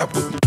I would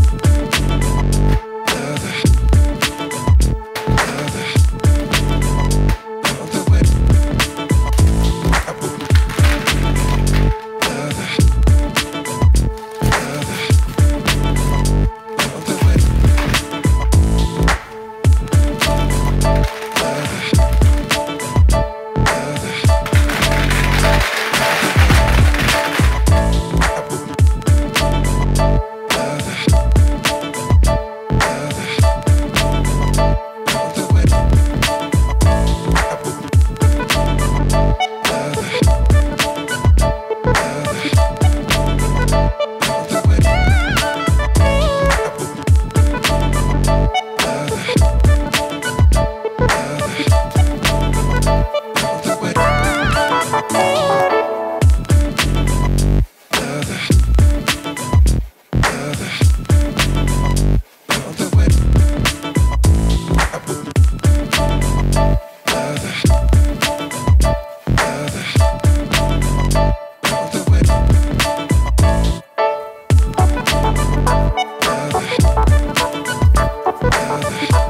Bye.